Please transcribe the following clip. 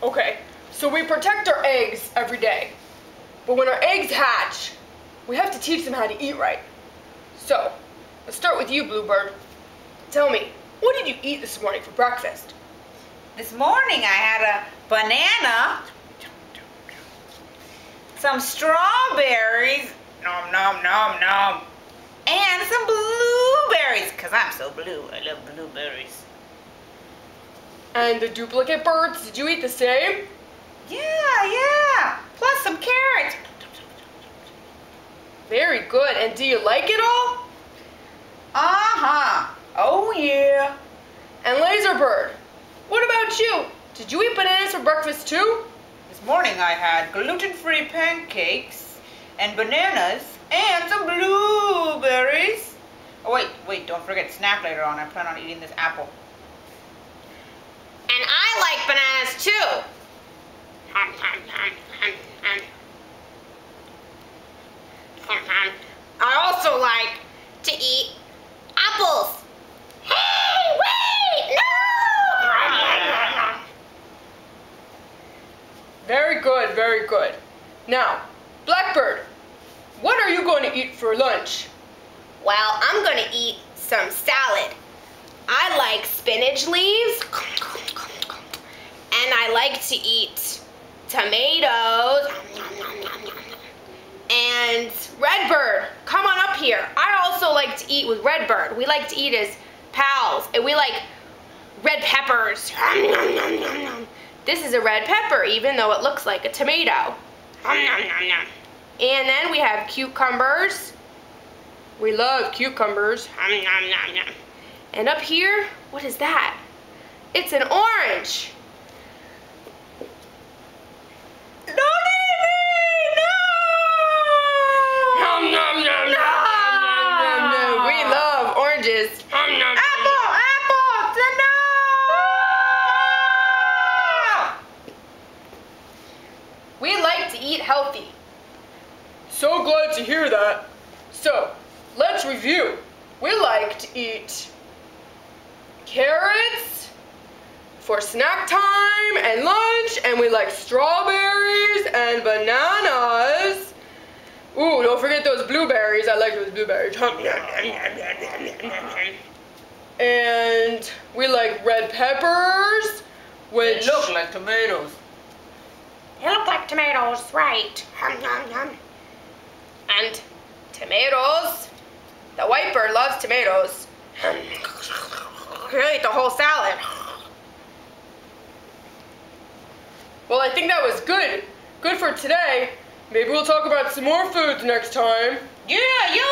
Okay, so we protect our eggs every day. But when our eggs hatch, we have to teach them how to eat right. So, let's start with you, Bluebird. Tell me, what did you eat this morning for breakfast? This morning I had a banana, some strawberries, nom nom nom nom, and some blueberries, because I'm so blue. I love blueberries. And the duplicate birds, did you eat the same? Yeah, yeah, plus some carrots. Very good. And do you like it all? Uh-huh. Oh, yeah. And Laserbird, what about you? Did you eat bananas for breakfast too? This morning I had gluten-free pancakes and bananas and some blueberries. Oh, wait, wait, don't forget snack later on. I plan on eating this apple. And I like bananas too. I also like to eat apples. Hey, wait, no! Very good, very good. Now, Blackbird, what are you going to eat for lunch? Well, I'm gonna eat some salad. I like spinach leaves, and I like to eat tomatoes, and Redbird, come on up here. I also like to eat with Redbird. We like to eat as pals, and we like red peppers. This is a red pepper, even though it looks like a tomato. And then we have cucumbers. We love cucumbers. And up here, what is that? It's an orange. Don't eat me! Nom, nom, nom, nom, nom, nom, nom. We love oranges. Nom, nom, Apple! Apple! No! We like to eat healthy. So glad to hear that. So, let's review. We like to eat carrots for snack time and lunch, and we like strawberries and bananas. Ooh, don't forget those blueberries. I like those blueberries. And we like red peppers, which They look like tomatoes. They look like tomatoes, right? And tomatoes. The white bird loves tomatoes. He'll eat the whole salad. Well, I think that was good. Good for today. Maybe we'll talk about some more foods next time. Yeah, you